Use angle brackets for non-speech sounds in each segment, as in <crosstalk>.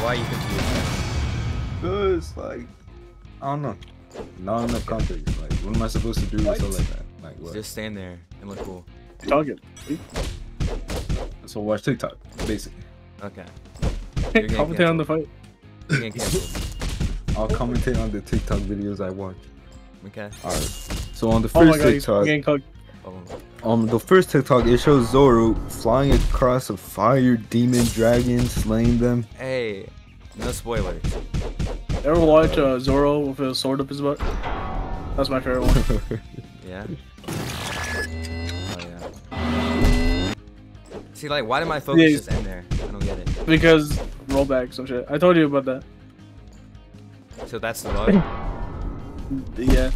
Why are you confused? Cause like, I don't know. Not enough context. Like, what am I supposed to do with stuff like that? Like, what? Just stand there and look cool. Talking. So watch TikTok, basically. Okay. <laughs> You're Commentate on the fight. Getting. I'll commentate on the TikTok videos I watch. Okay. Alright. So on the Oh my first god, he's TikTok, getting cooked. Oh, um, the first TikTok it shows Zoro flying across a fire demon dragon, slaying them. hey, no spoilers. Ever watch uh, Zoro with a sword up his butt? That's my favorite one. <laughs> Yeah. Oh yeah. See, like, why did my focus Yeah. just end there? I don't get it. because rollback some shit. I told you about that. So that's the bug. Yeah.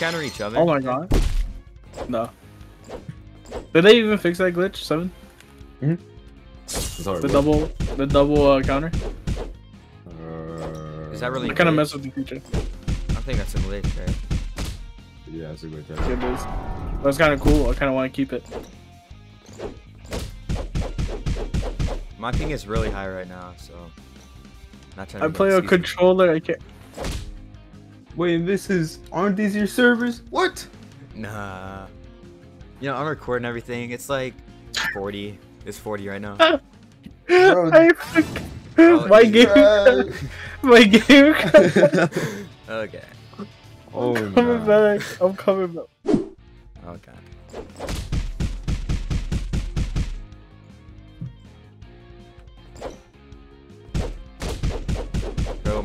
Counter each other? Oh my god. No. Did they even fix that glitch? Seven? Sorry, The what? double, the double uh, counter. Uh, Is that really? I kind of glitch? mess with the feature. I think that's a glitch, right? Yeah, it's a good Yeah, it is. That's kind of cool. I kind of want to keep it. My ping is really high right now, so. Not trying to I make play a excuses. controller. I can't. Wait, this is aren't these your servers? What? Nah. You know, I'm recording everything. It's like 40. It's 40 right now. Bro, I, Oh, my game. my game. <laughs> Okay. oh, I'm coming nah. back. I'm coming back. Oh, okay.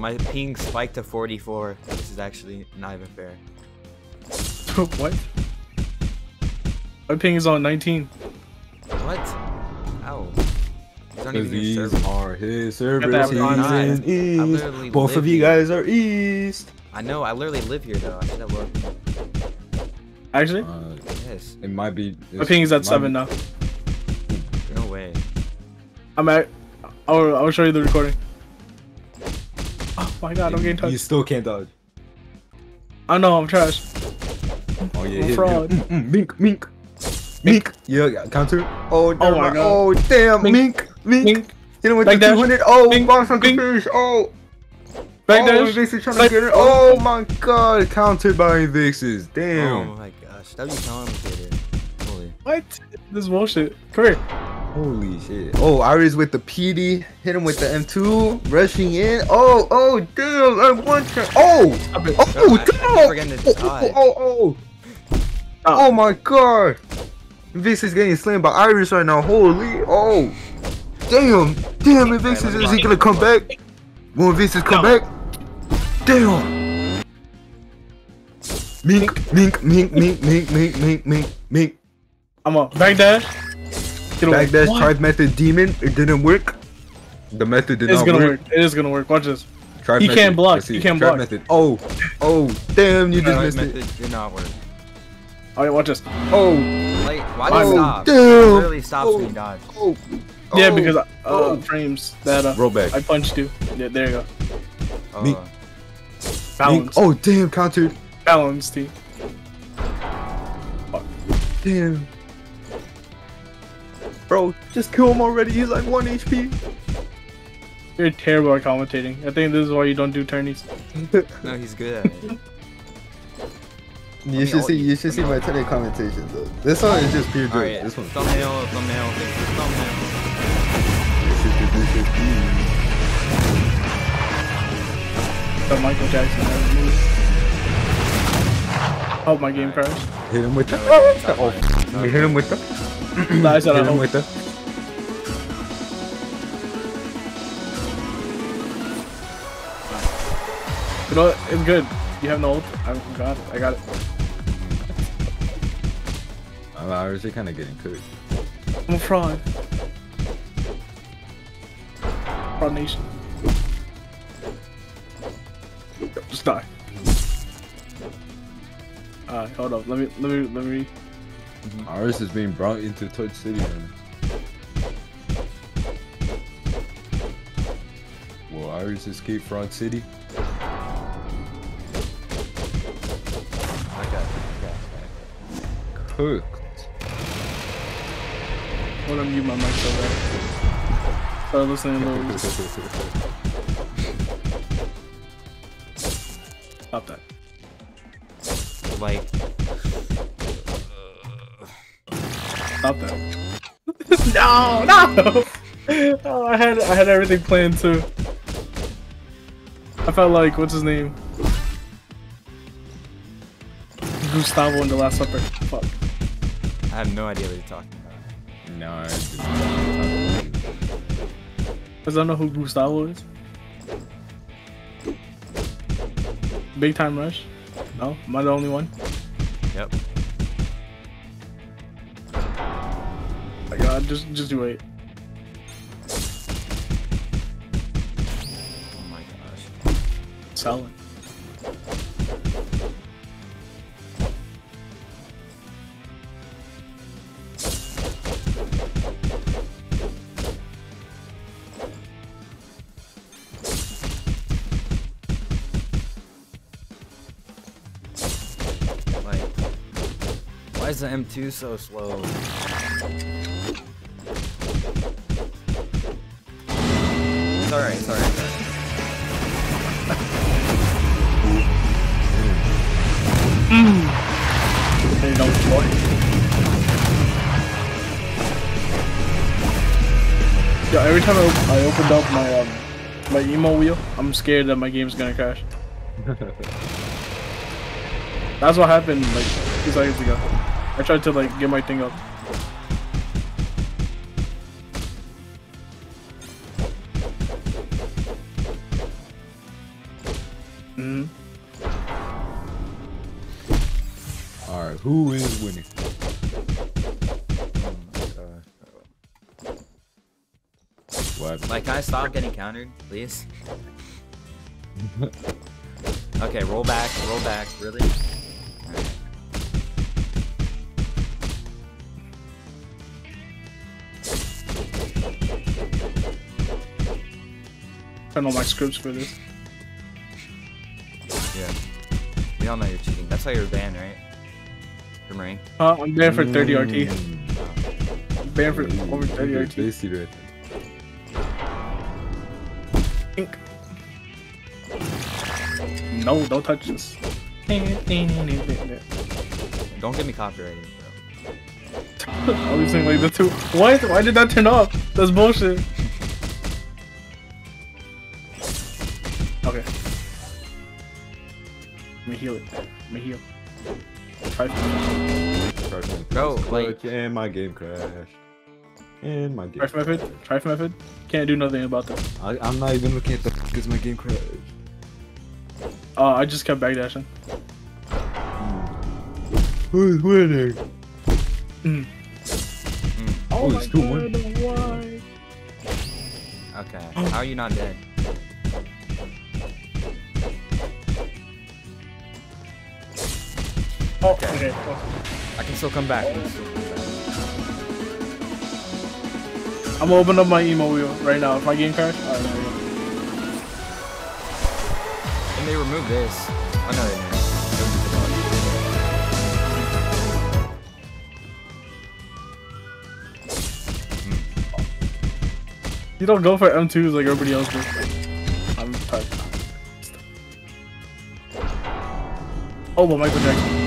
My ping spiked to 44. This is actually not even fair. <laughs> what? My ping is on 19. What? Ow. Cause these are his Got servers. He's in east. literally Both of you here. guys are east. I know, I literally live here though. I should have looked. Actually, Uh, Yes. it might be. my ping is at seven be- now. No way. I'm at. I'll, I'll show you the recording. Oh my god, I'm getting You still can't dodge. I know, I'm trash. Oh yeah, I'm hit fraud. hit. Mm, mm, mink, mink, mink. Yeah, yeah, counter. Oh, never my. God. Oh damn, Mink, mink, mink. Mink, Hit him with Back the dash. 200. Oh, Mink, bounce on mink. finish. Oh, back oh, dash. Invictus trying back- to get it. Oh my god, countered by Invictus. Oh Damn. my gosh. That was complicated. Holy. What? This is bullshit. Come here. Holy shit. Oh, Iris with the PD. Hit him with the M2. Rushing in. Oh, oh, damn. I want oh, oh, to. Oh, Stop it. oh, I- I damn. Oh, oh, oh, oh. Oh my god. Invictus is getting slammed by Iris right now. Holy. Oh. Damn. Damn, Invictus. let Is he gonna come back? Will Invictus come No. back? Damn. Mink, mink, mink, mink, mink, mink, mink, mink, mink. I'm up. Back dash. Get away. Backdash What? tried method demon. It didn't work. The method did It's not gonna work. work. It is gonna work. Watch this. Tried He method. can't block. Let's. He can't Tried block. Method. Oh, oh, damn! You just That missed method it. did not work. Alright, watch this. Oh, Like, why oh, did it stop? It damn! literally stops when you dodge. Oh, Yeah, oh, because uh, oh. frames that uh, roll back. I punched you. Yeah, there you go. Oh, Me- Balance. Oh, damn! Countered. Balance, T. Damn. Bro, just kill him already. He's like one HP. You're terrible at commentating. I think this is why you don't do tourneys. <laughs> no, he's good at it. You me should see. you. You should Let see me my ult. tele commentations though. This one is just pure joke. Alright, This one. thumbnail, thumbnail, fix this thumbnail. This is the- this is the- The Michael Jackson never moved. Oh, my game crashed. Hit him with the. Sorry. Oh, we hit him with the. No, I said I Hit him hope. with. You know? It's good. You have no ult. I got it. I got it. I'm actually kind of getting cooked. I'm a fraud. Fraud nation. Just die. Alright, hold up. Let me, let me, let me. Ours is being brought into Touch City. Man. Well, Pirates Escape Frog City. Okay. Okay. Cooked. When I mute my mic so bad. Start listening to those. <laughs> Stop that. Like, Stop that. <laughs> no, no. <laughs> Oh, I had I had everything planned too. I felt like what's his name? Gustavo in the Last Supper. Fuck. I have no idea what you're talking about. No, I Cause I don't know who Gustavo is. Big Time Rush. No, am I the only one? Yep. God, just just wait. Oh my gosh. Selling. Like, why is the M2 so slow? Alright, it's alright, it's alright. There you. Yo, every time I, op- I opened up my um my emo wheel, I'm scared that my game's gonna crash. <laughs> That's what happened like two seconds ago. I tried to like get my thing up. Hmm Alright, who is winning? My gosh. What? Like, can I stop getting countered, please? <laughs> okay, roll back, roll back, really? Alright. Turn all my scripts for this. Yeah. We all know you're cheating. That's how you're banned, right? From Ring. Uh, I'm banned for 30 RT. Mm. Banned for over 30 RT. tasty right Pink. No, don't touch this. Don't get me copyrighted, bro. All these things like the two. What? Why did that turn off? That's bullshit. Let me heal it. Let me heal. Try there. Bro, like- Clutch, and my game crashed. And my game. Trife method. Trife method. Can't do nothing about that. I, I'm not even looking at the because my game crashed. Uh, I just kept backdashing. Who's winning? Mm. Mm, Oh, it's two one. why? okay. How are you not dead? Oh, Okay. okay. I can still come back. I can still come back. I'm gonna open up my emo wheel right now. If my game crash, alright, there we go. And they remove this. Oh no, they removed hmm. You don't go for M2s like everybody else does. I'm tired. Oh, but Michael Jackson.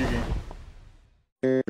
Liguei.